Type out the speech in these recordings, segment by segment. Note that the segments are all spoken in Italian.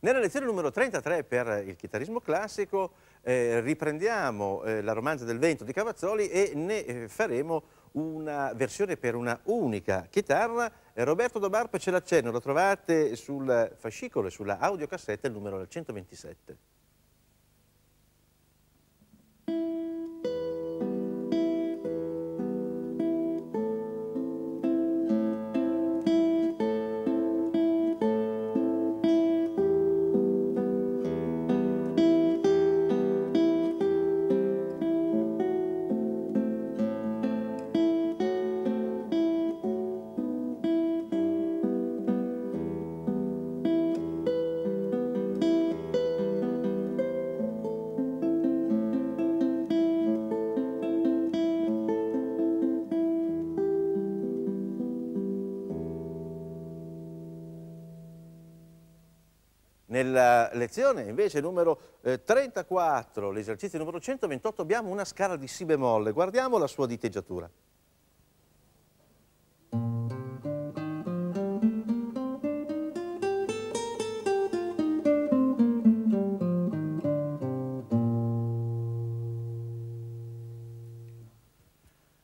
Nella lezione numero 33 per il chitarrismo classico eh, riprendiamo eh, la romanza del vento di Cavazzoli e ne eh, faremo una versione per una unica chitarra. Roberto Dobarpe ce l'accenno, lo trovate sul fascicolo e sulla audiocassetta il numero 127. Nella lezione invece numero eh, 34, l'esercizio numero 128, abbiamo una scala di Si bemolle. Guardiamo la sua diteggiatura.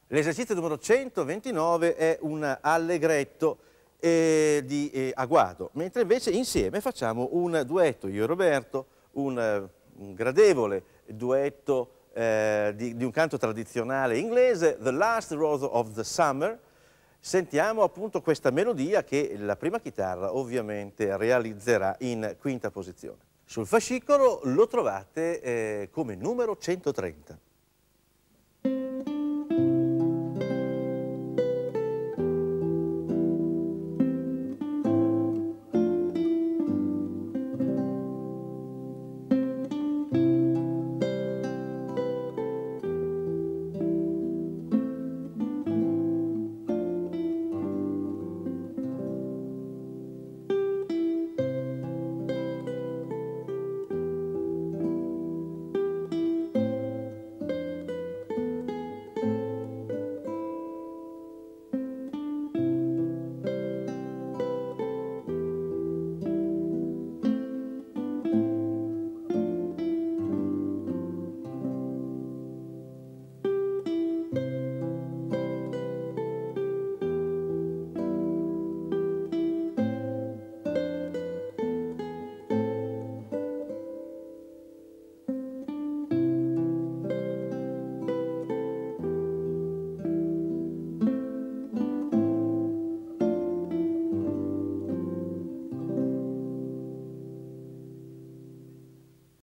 L'esercizio numero 129 è un allegretto eh, di eh, Aguado, mentre invece insieme facciamo un duetto, io e Roberto, un, un gradevole duetto eh, di, di, un canto tradizionale inglese, The Last Rose of the Summer. Sentiamo appunto questa melodia che la prima chitarra ovviamente realizzerà in quinta posizione. Sul fascicolo lo trovate eh, come numero 130.